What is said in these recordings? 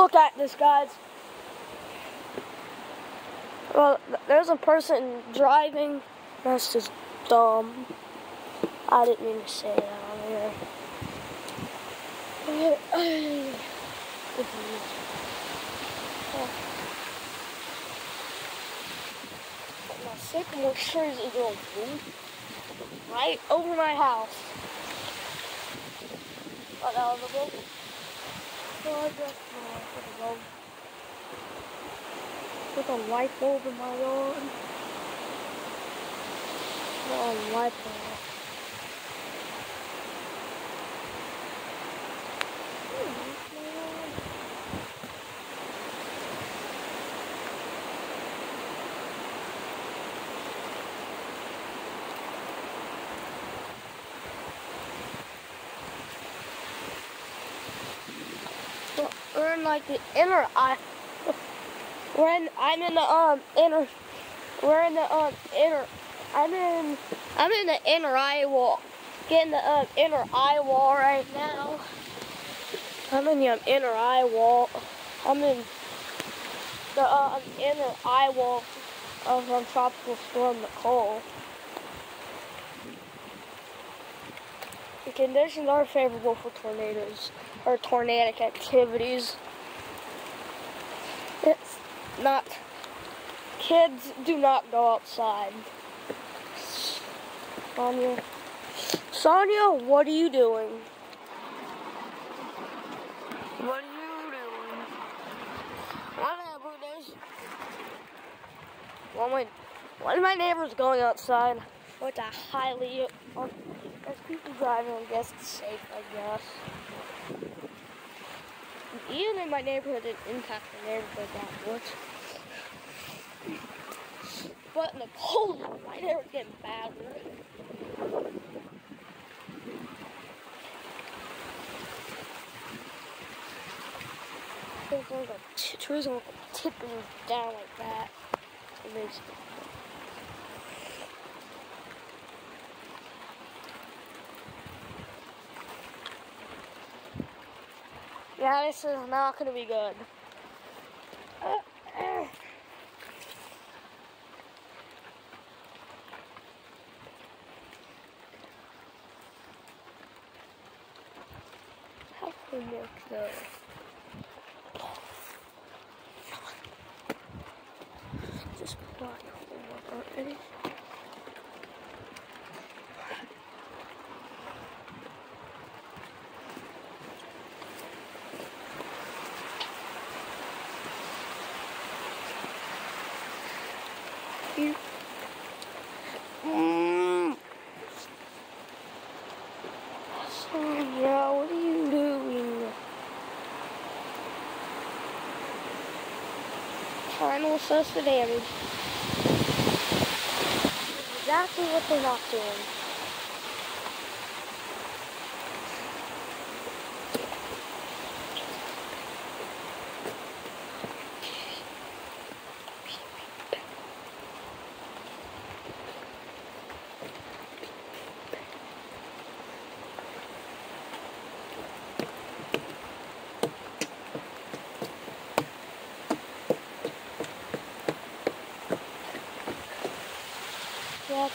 Look at this, guys. Well, there's a person driving. That's just dumb. I didn't mean to say that on here. My sycamore trees is going right over my house. Oh, that was a boat. Oh, I guess no, I Put a light in my yard. Oh, light bulb. We're in like the inner eye. We're in. I'm in the um inner. We're in the um inner. I'm in. I'm in the inner eye wall. Getting the um inner eye wall right now. I'm in the um, inner eye wall. I'm in the um inner eye wall of um, tropical storm Nicole. The conditions are favorable for tornadoes or tornadic activities. Not, kids do not go outside. Sonia, Sonia, what are you doing? What are you doing? Whatever it is. One, one of my neighbors going outside with a highly, um, there's people driving, I guess it's safe, I guess even in my neighborhood, it impacts the neighborhood that much. But in the cold, my neighborhood's getting badder. Trees are tipping down like that. It makes Yeah, this is not to be good. How can we make though? Just put on homework already. you. Mm. Sonia, what are you doing? Exactly what they're not doing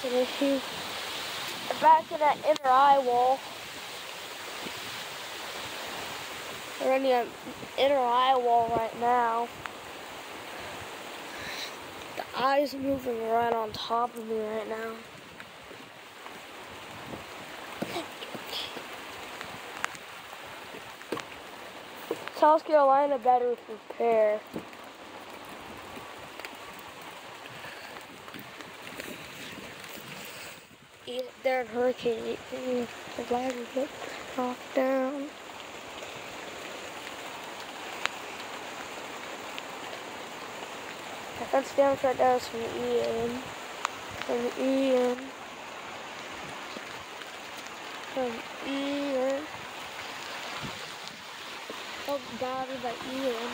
an issue. Back to that inner eye wall. We're in the inner eye wall right now. The eye's moving right on top of me right now. South Carolina better prepare. They're in hurricane. The flag will get down. That touchdown right now from Ian. From Ian. From Ian. Oh, God, by Ian.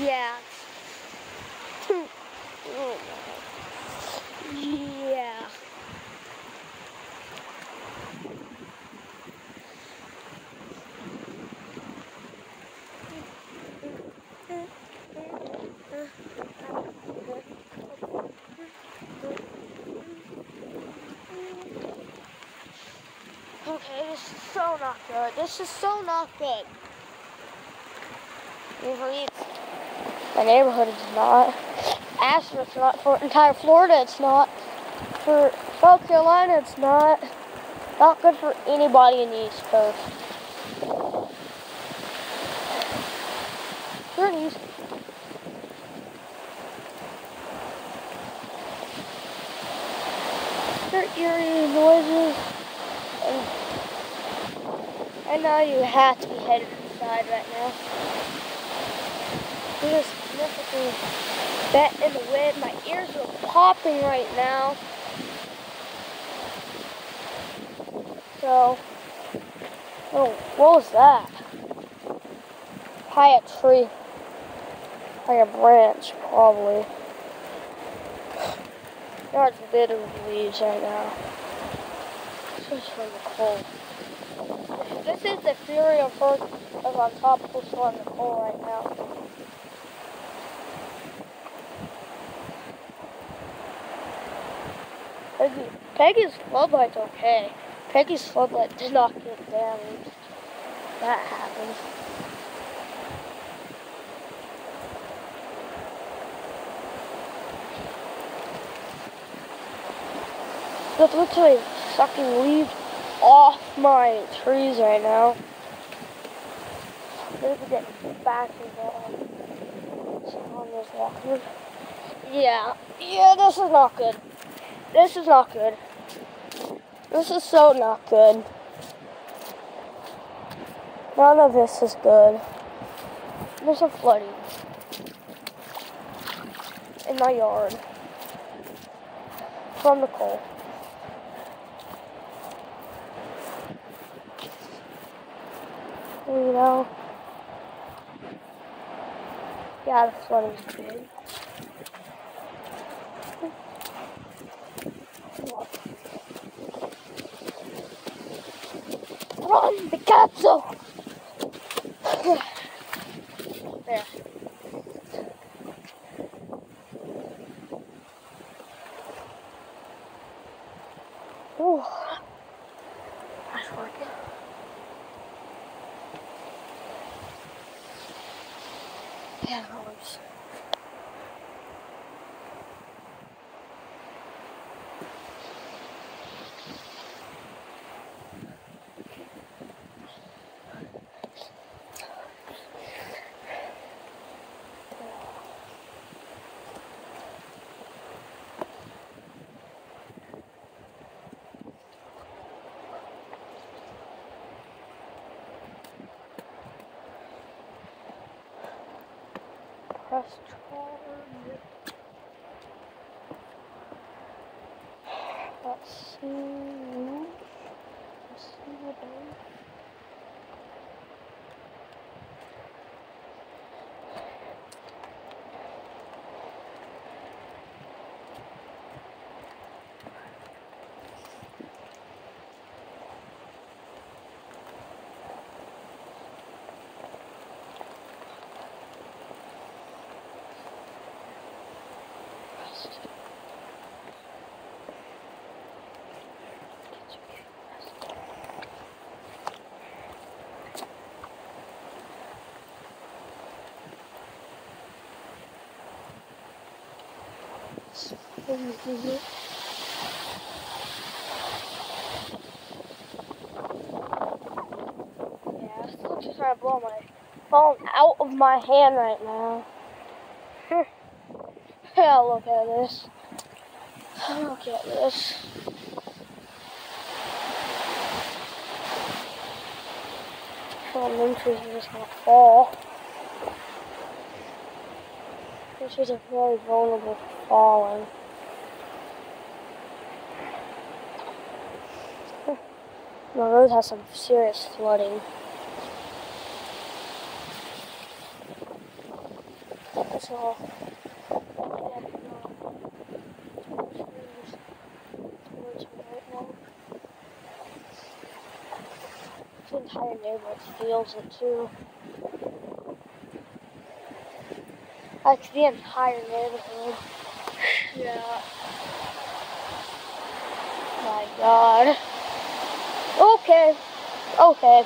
Yeah. oh, yeah. so not good. This is so not good. My neighborhood is not. Ashland, not. For entire Florida, it's not. For South Carolina, it's not. Not good for anybody in the East Coast. Goodies. They're eerie noises. And I know you have to be headed inside right now. There's significant bet in the wind. My ears are popping right now. So, oh, what was that? High a tree. High a branch, probably. There's a bit of leaves right now. Is from the cold. This is the fury of Earth of on tropical storm Nicole right now. Peggy, Peggy's floodlight's okay. Peggy's floodlight did not get damaged. That happened. That's literally sucking leaves off my trees right now. Maybe get back involved. Someone is walking. Yeah, yeah, this is not good. This is not good. This is so not good. None of this is good. There's a flooding in my yard from Nicole. You know, yeah, the flooding's big. Run, the capsule! there. Yeah, that was. Press charge. Let's see. Let's see what it is. Rest. Yeah, I'm still just trying to blow my phone out of my hand right now. Yeah, look at this. Look at this. Them trees are just gonna fall. This is a very vulnerable falling. The road has some serious flooding. So, the entire neighborhood feels it too. Like the entire neighborhood. Yeah. My God. Okay. Okay.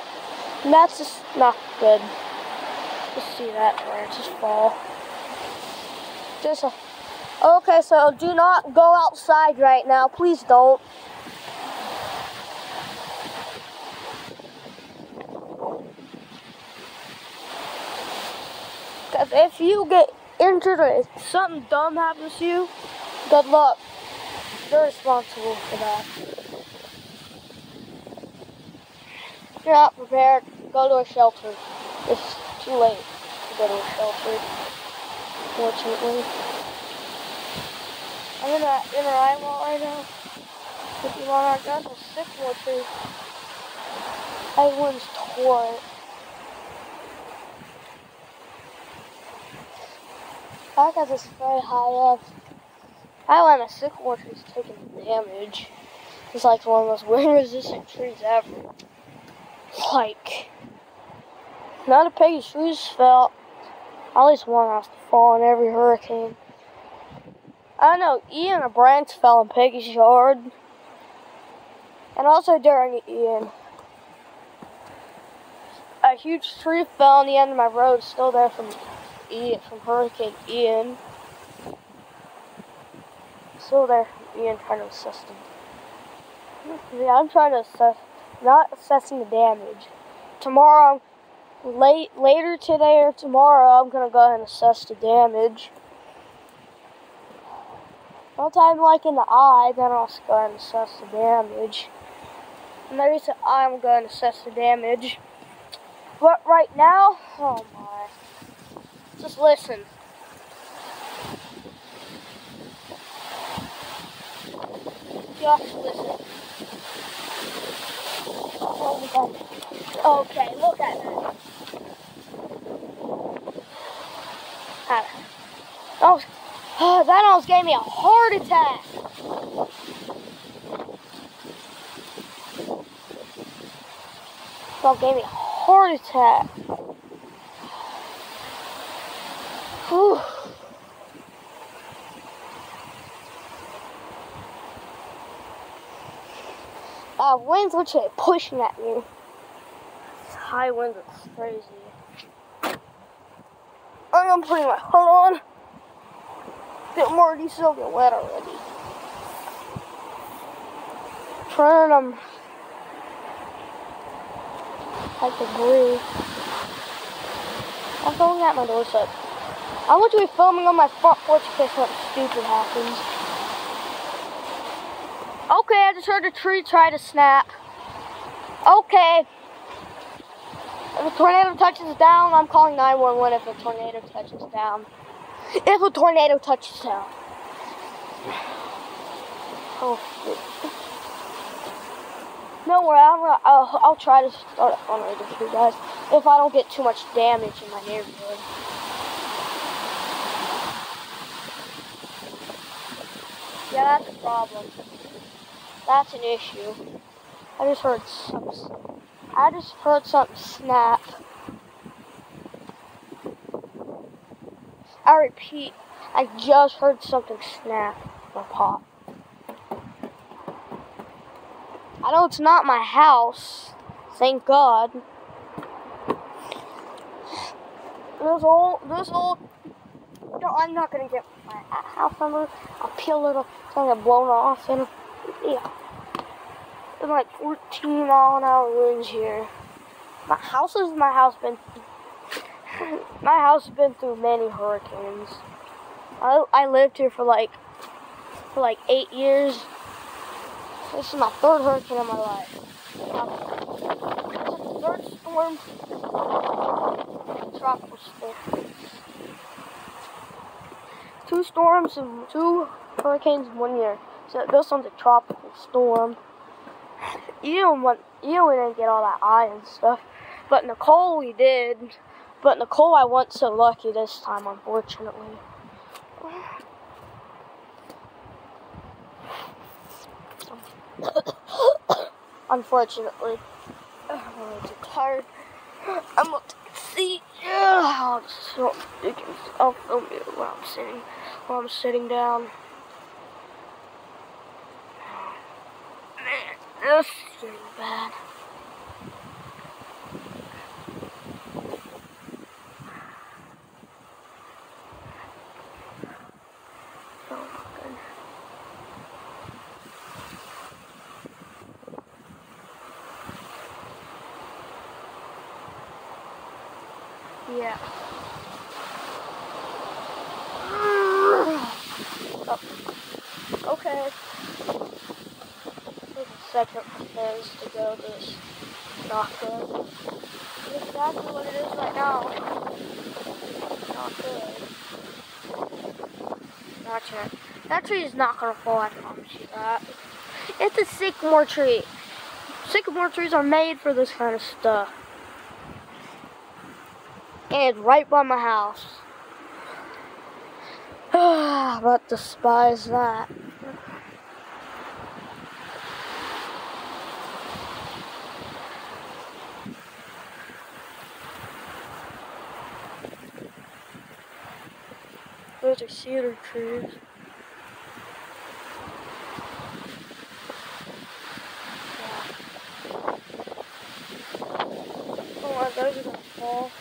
That's just not good. Just see that where just fall. Just a, okay, so do not go outside right now. Please don't. Because if you get injured or if something dumb happens to you, good luck. You're responsible for that. If you're not prepared, go to a shelter. It's too late to go to a shelter, fortunately. I'm in a in a eye wall right now. If you want to that's a sycamore tree. Everyone's tore it. I got this very high up. I let my sycamore tree's taking damage. It's like one of the most wind resistant trees ever. Like, not a Peggy's trees fell. At least one has to fall in every hurricane. I know Ian a branch fell in Peggy's yard. And also during Ian. A huge tree fell on the end of my road, still there from Ian, from Hurricane Ian. Still there from Ian trying to assess them. Yeah, I'm trying to assess, not assessing the damage. Tomorrow, late later today or tomorrow, I'm gonna go ahead and assess the damage. I'm like in the eye, then I'll go ahead and assess the damage. And an eye, I'm going to assess the damage. But right now, oh my. Just listen. Just listen. Okay, look at that. Ah. Oh, that almost gave me a heart attack. That gave me a heart attack. Whew. Uh, winds literally pushing at me. High winds are crazy. I'm gonna put my hood on. I'm already soaking wet already. Trying them. Like the breathe. I'm filming at my doorstep. I want to be filming on my front porch in case something stupid happens. Okay, I just heard a tree try to snap. Okay. If a tornado touches down, I'm calling 911 if a tornado touches down. If a tornado touches down. Oh, shit. No i I'll, I'll try to start a fundraiser for you guys if I don't get too much damage in my neighborhood. Yeah, that's a problem. That's an issue. I just heard something. I just heard something snap. I repeat, I just heard something snap or pop. I know it's not my house. Thank God. This old, this old. No, I'm not gonna get my house number. I'll peel it. It's gonna get blown off, and yeah, it's like 14 mile an hour winds here. My house is my house been. My house has been through many hurricanes. I I lived here for like for like eight years. This is my third hurricane in my life. Third storm, tropical storm. Two storms and two hurricanes in one year. So one's a tropical storm. You went, you didn't get all that eye and stuff, but Nicole we did. But Nicole, I wasn't so lucky this time, unfortunately. Unfortunately. I'm too tired. I'm not to see. I'll just I'll film you while I'm sitting while I'm sitting down. This is really bad. Yeah. Oh. Okay. Second stairs to go this not good. That's exactly what it is right now. Not good. Gotcha. That tree is not gonna fall, I promise you that. It's a sycamore tree. Sycamore trees are made for this kind of stuff. And right by my house. but despise that. Cedar trees. Oh, those are gonna fall.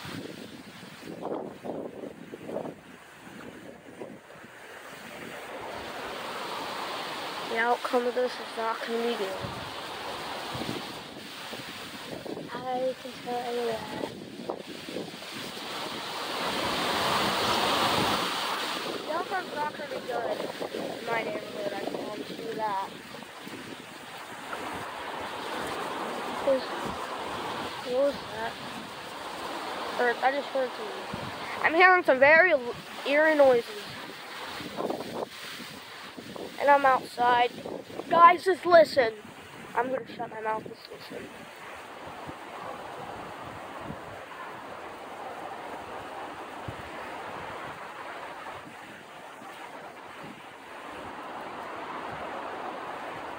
The outcome of this is not to be good. I can tell you that. The not to be good in my neighborhood, I promise you that. What was that? Or I just heard some. I'm hearing some very eerie noises and I'm outside. Guys, just listen. I'm gonna shut my mouth, just listen.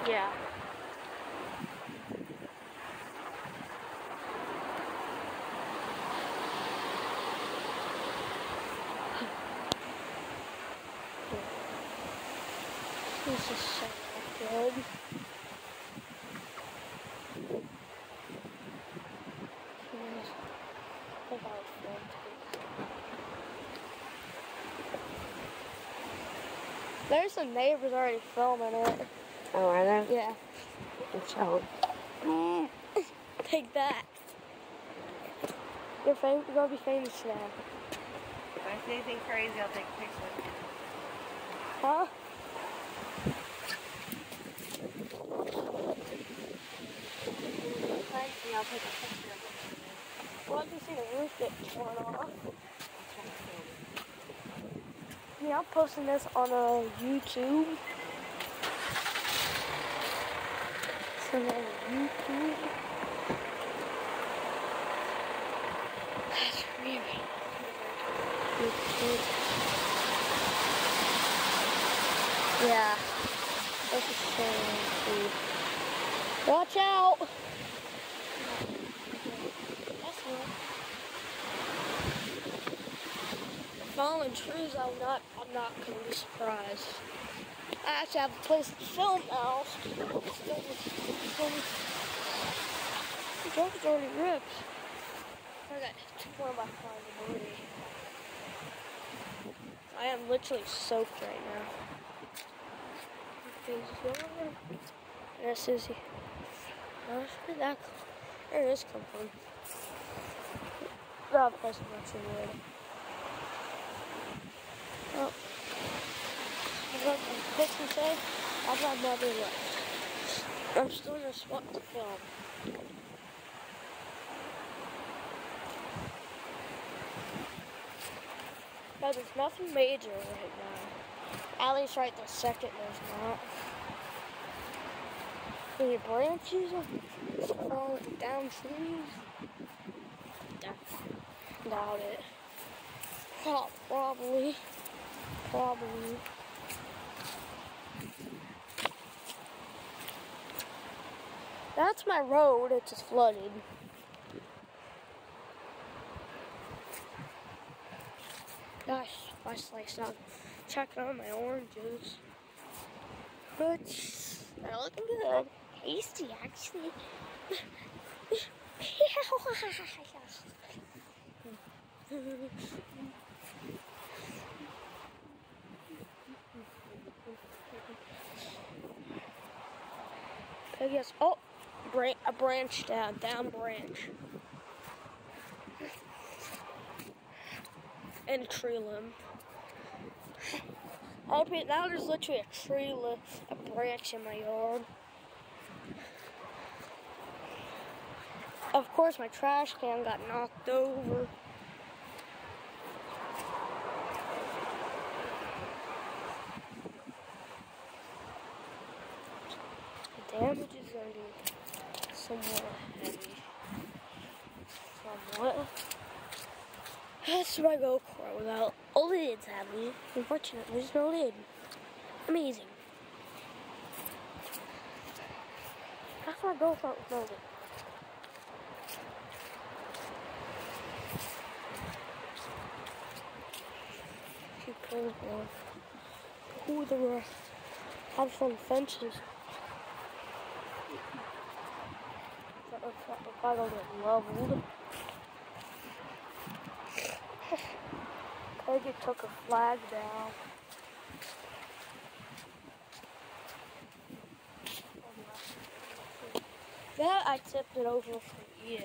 Yeah. This is so good. Here's the. There's some neighbors already filming it. Oh, are there? Yeah. So, Mm. Take that. You're, fam- you're gonna be famous now. if I see anything crazy, I'll take a picture. Huh? Crazy, I'll Well, I can see the roof get torn off. Yeah, I'm posting this on uh, YouTube. So on YouTube. That's. Yeah. Watch out! That's not. Fallen trees, I'm not, I'm not gonna be surprised. I actually have a place to film now. The junk already ripped. I got torn by flying debris. I am literally soaked right now. This is. Where did that come? Where did this come from? That place is actually weird. Pics and say, I've another left. I'm still just spot to film. But there's nothing major right now. At least right this second there's not. Any branches are falling oh, down trees? Doubt- it. Pro- Probably. Probably. That's my road. It's just flooded. Gosh, my slice out. Checking on my oranges. But they're looking good. Tasty, actually. I guess. Oh, a branch down, down branch. and a tree limb. Okay, now there's literally a tree limb, a branch in my yard. Of course, my trash can got knocked over. The damage is going to be somewhat heavy. Somewhat. That's my GoPro without a lid, sadly. Unfortunately, there's no lid. Amazing. That's my with no lid. She pulled one. Who the rest? Have some fences. If I don't get leveled. Peggy took a flag down. That I tipped it over for Ian.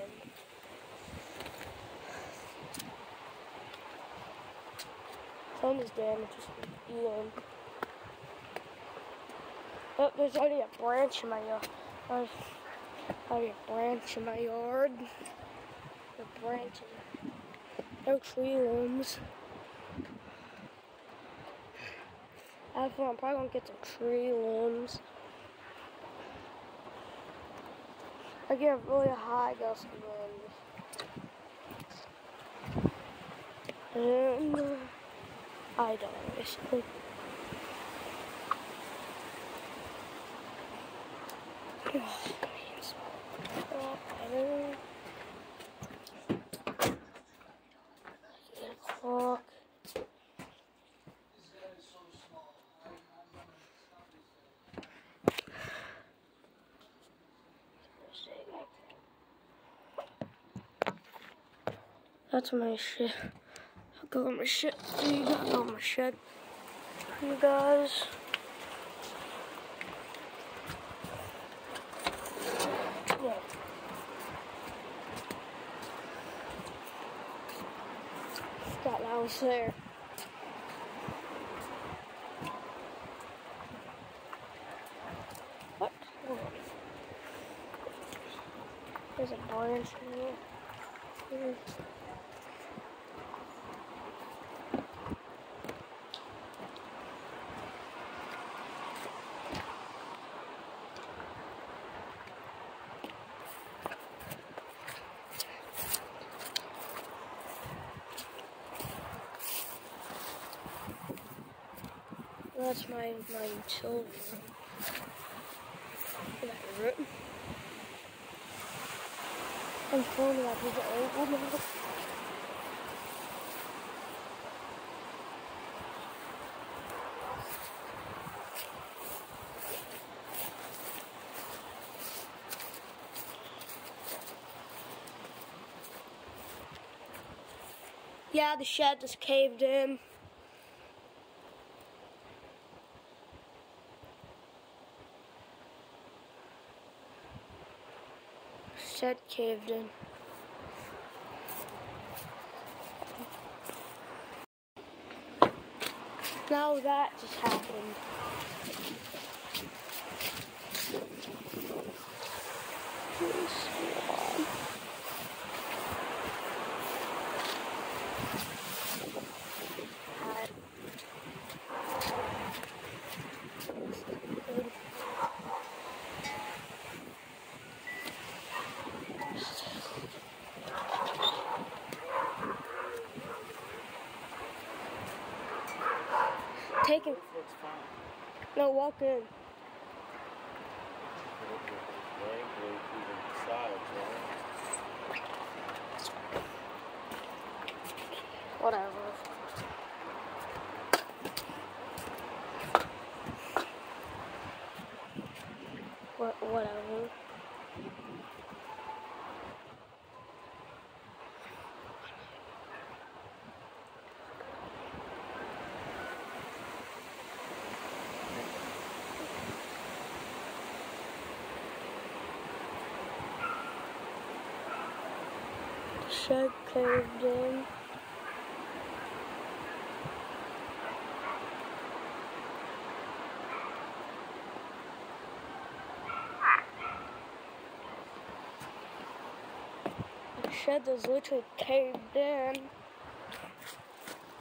Some is damages from Ian. Oh, there's already a branch in my yard. There's already a branch in my yard. A branch no tree limbs. After I'm probably gonna get some tree limbs. I get a really high gust of wind. And uh, I don't basically Eight o'clock. That's my shit. I'll go on my shit. You got go my shit. You guys. Yeah. That was there. What? Hold on. There's a branch in here. Here. That's my my room. That. I'm phone about the old one. Yeah, the shed just caved in. Caved in. Now that just happened. This one. Had- Take it. Looks fine. No, walk in. shed caved in. Shed is literally caved in.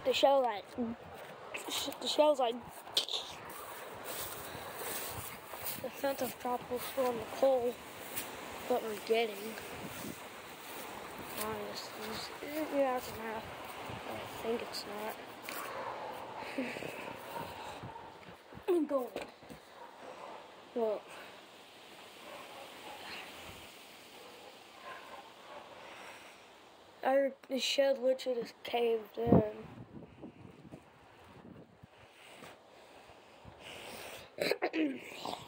The shell like the shell's like the fence of dropped will the coal, that we're getting. Honestly, yeah, it's not. I think it's not. I'm going. Well. Our the shed literally just caved in.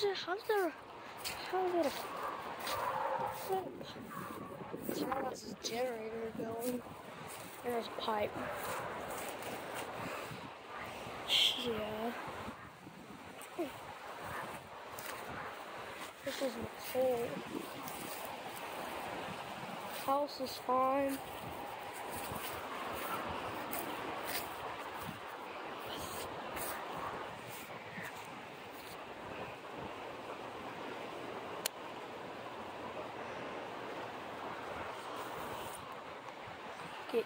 how's there? How's there? How's there? Off this generator going. There's a pipe. Yeah. This is Nicole. House is fine. Get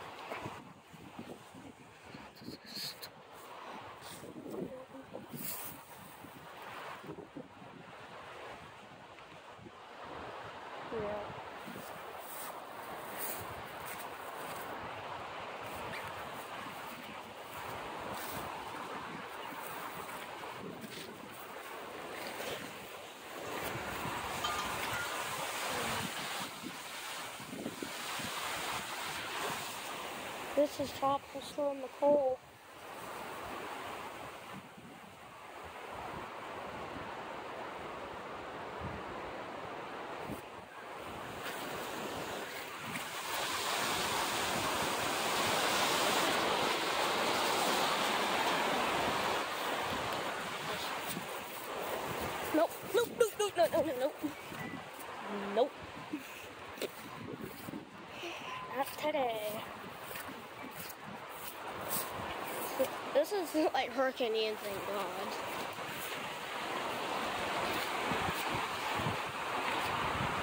Yeah. This is Tropical Storm Nicole. This is like Hurricane Ian, thank God.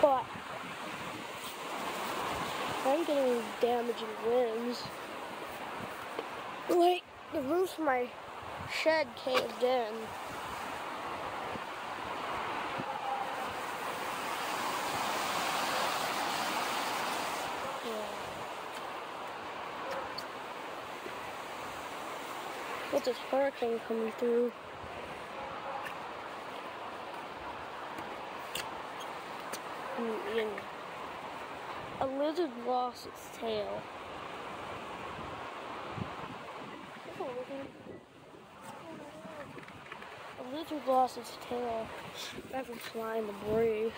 But I'm getting damaging winds. Like the roof of my shed caved in. Yeah. With this hurricane coming through. A lizard lost its tail. A lizard lost its tail after flying debris.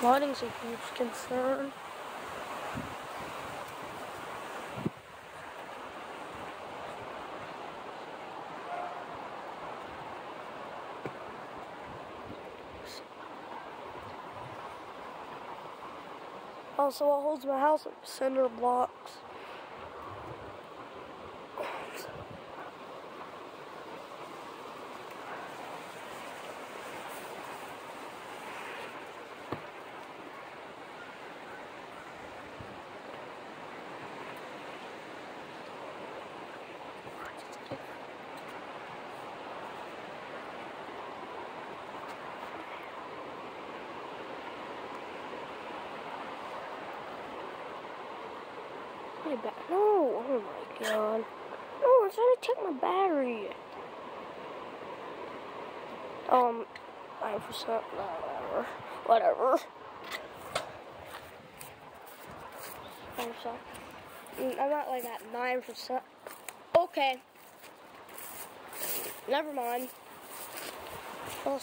Flooding's a huge concern. Also, what holds my house up? Cinder blocks. My ba- no, oh my god. No, I'm trying to check my battery. Um, 9%, whatever. Whatever. 9%. Mm, I'm not like at 9%. Okay. Never mind. One.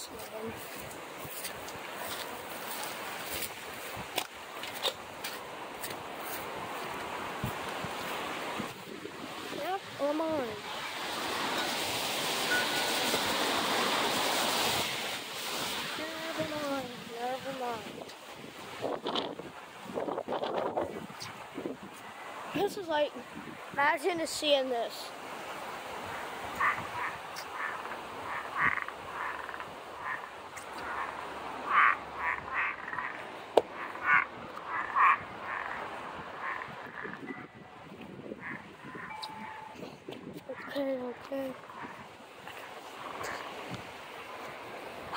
Yep, I'm on. Never mind, never mind. This is like Imagine just seeing this. Okay, okay.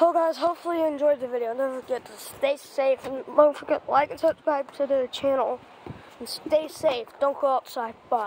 Well guys, hopefully you enjoyed the video. Don't forget to stay safe and don't forget to like and subscribe to the channel. And stay safe. Don't go outside. Bye.